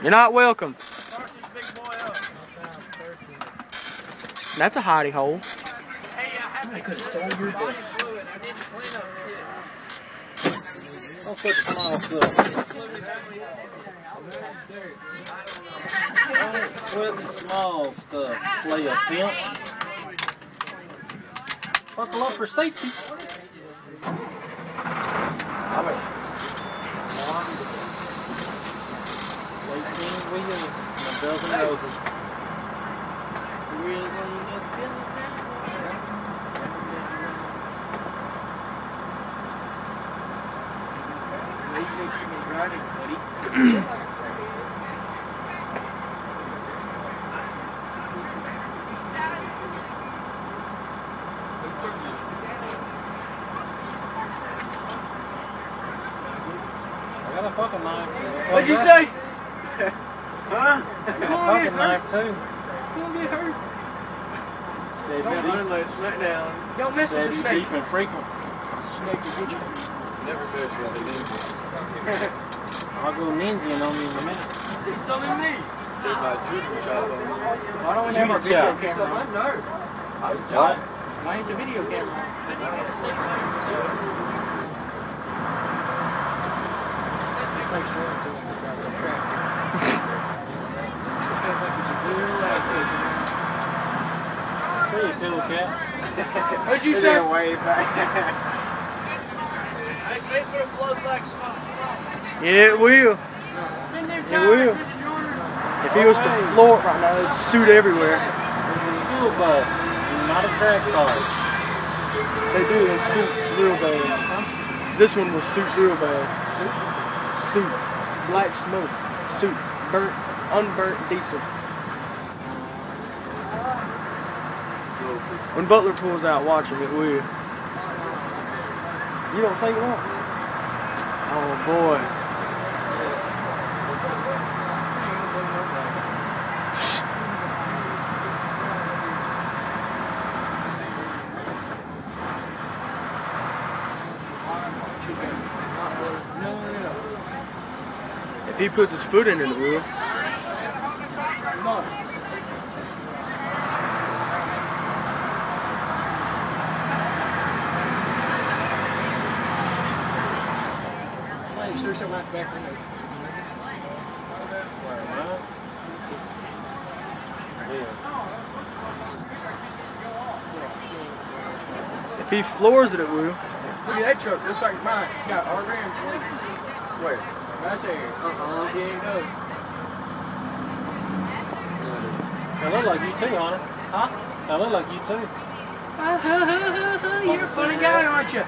You're not welcome. That's a hidey hole. I could have stolen your dick. Don't put the small stuff. Put the small stuff. Play a pimp. Buckle up for safety. Eighteen wheels and a dozen roses. Wheels on skin. Driving, buddy. What'd you say? Huh? I got a fucking knife too. You gonna get hurt. Stay Don't deep, run, let smack down. Don't mess with the stay snake. deep and frequent. Snake will get you. Never mess with it. either. I'll go ninja on you in a minute. So did me. Did my judo chop on me. Why don't we have our video camera on? What? Why ain't the video camera on? Just make sure it's doing the job. The track. Feels like it's a real life taking. See you, cat. What'd you say? way back. I say for a blood black spot. Yeah, it will. Spin them It will. If he was to floor it right now, it'd suit everywhere. It's a school bus, not a crack car. They do, they suit real bad. This one will suit real bad. Suit? Suit. It's like smoke. Suit. Burnt, unburnt diesel. When Butler pulls out, watch him, it will. You don't think it won't? Oh boy. If he puts his foot in it, it will. You threw something out the back window. If he floors it, it will. Look at that truck. Looks like mine. It's got R grams. Where? Right there. Uh-uh. Yeah, it does. I look like you too, Hunter. Huh? I look like you too. You're a funny guy, aren't you?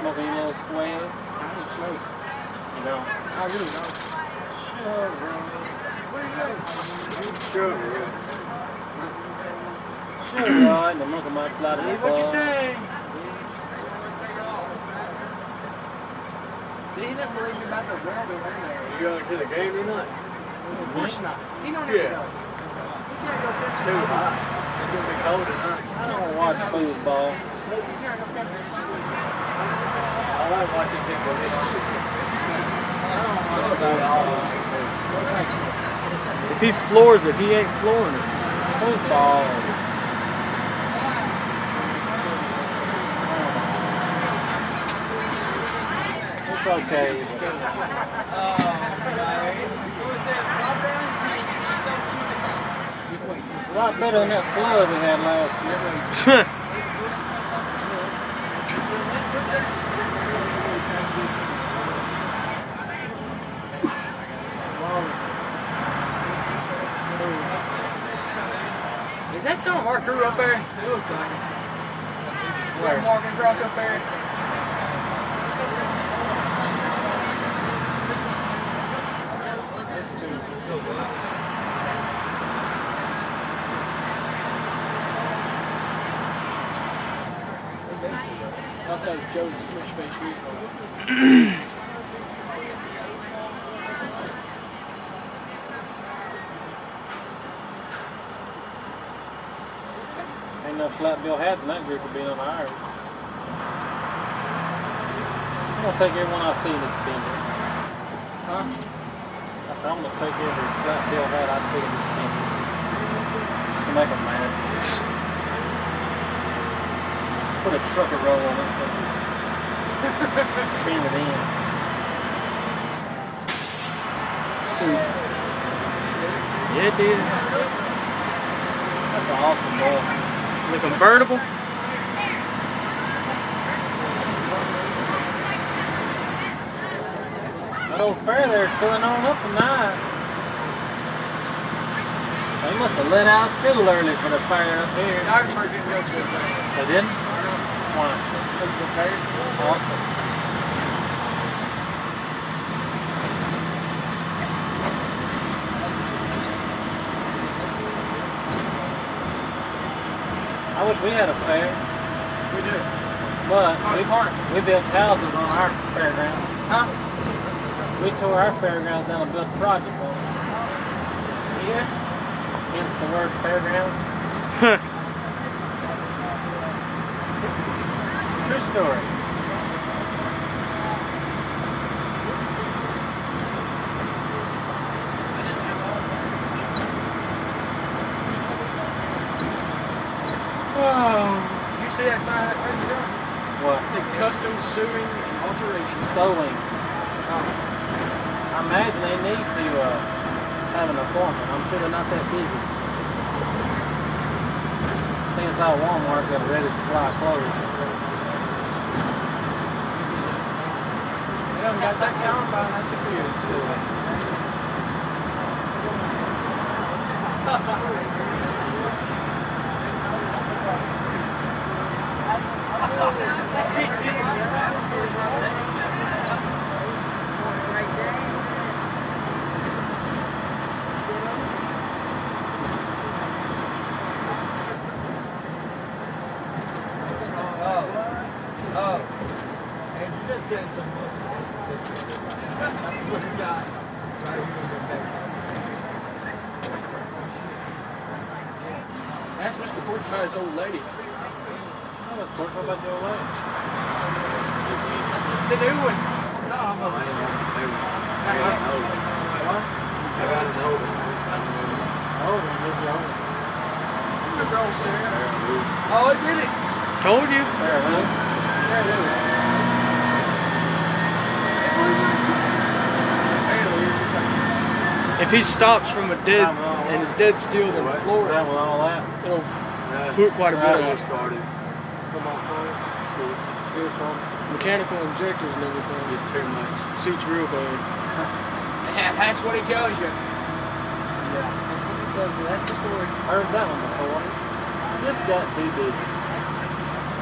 Smoking your little squares. I don't smoke. You know. I really don't. Sure, Sure, right. The monkey might fly to Hey, what you say? See, he never me about the world over there. You going to the game tonight? Of course not. He don't Yeah. ever know. He can't go fix Too hot. It's going to be cold tonight. I don't watch football. I like watching people hit on If he floors it, he ain't flooring it. Football. It's okay. It's a lot better than that flood we had last year. Is that some of our crew up there? It looks like it. Some walking across up there. I thought that was Joe's switch face vehicle. Ain't no flat bill hats in that group of being on ours. I'm gonna take everyone I see in this bender. Huh? I So I'm gonna take every gut bill that I see in this thing. Just to make them mad. Put a trucker roll on it so send it in. Suit. Yeah, dude. That's an awesome boy. The convertible. That old fair there's filling on up tonight. They must have let out still early for the fair up here. Ogdenburg didn't go to it. They didn't? Why? Because of the fair. Awesome. I wish we had a fair, We do. but we, we built houses on our fairground. Huh? We tore our fairgrounds down and built projects on it. Yeah. Hence the word fairground. True story. You see that sign right there? What? It's a custom sewing and alteration. Sewing. Oh. I imagine they need to uh, have an appointment. I'm sure they're not that busy. Seeing as how Walmart got a ready supply of clothes. They haven't got that combine like the fears to it. Oh. And you just sent some That's what you got. Ask Mr. Porch about his old lady. Oh, that's cool. What about your wife? The new one. No, I'm I a, ain't want to do. I got an old one. I got an old one. Oh, then you're your own. the girl Sarah. Oh, it did it. Told you. Fair, huh? Sarah Lewis. Apparently, it was like, If he stops from a dead and is dead still in Down with Florida, all that. it'll Yeah. put quite a bit Right, on it it. started. Come on, Chloe. Seriously. Mechanical injectors and everything. It's too much. Suits real bad. yeah, that's what he tells you. Yeah. That's the story. I heard that one before. This got too big.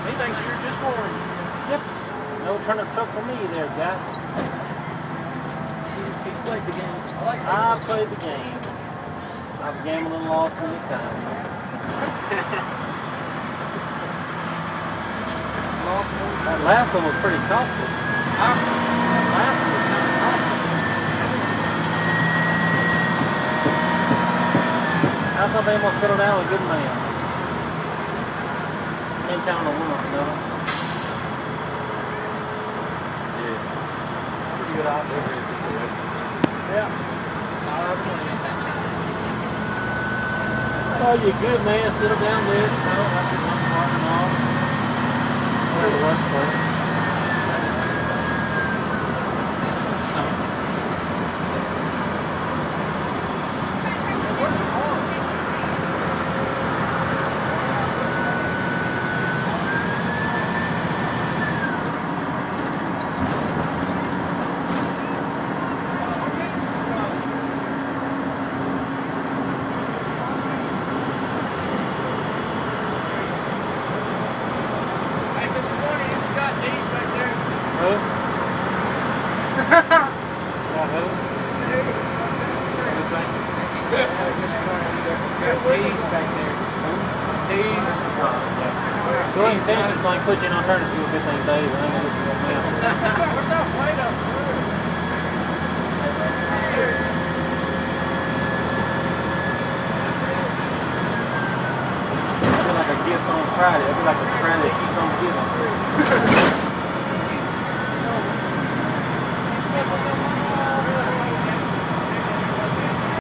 He thinks you're just born. Yep. No turnip truck for me there, guy. Played the game. I I played the game. I've gambled and lost many times. Lost one. That last one was pretty costly. Huh? That last one was kind of costly. How's somebody gonna settle down with a good man? Ain't counting a woman, you know? Yeah. Pretty good option. Yeah. Oh, you good man, settle down with it, you know, after one part and all. Whatever works for. Hey, Mr. Money, you got these back there. Who? Yeah, who? What is that? Hey, Mr. Money, you got these back there. These. Go ahead and finish it so I can put you in alternative school 15 days. I ain't gonna look you up now. What's that Play-Doh? I feel like a gift on Friday. I feel like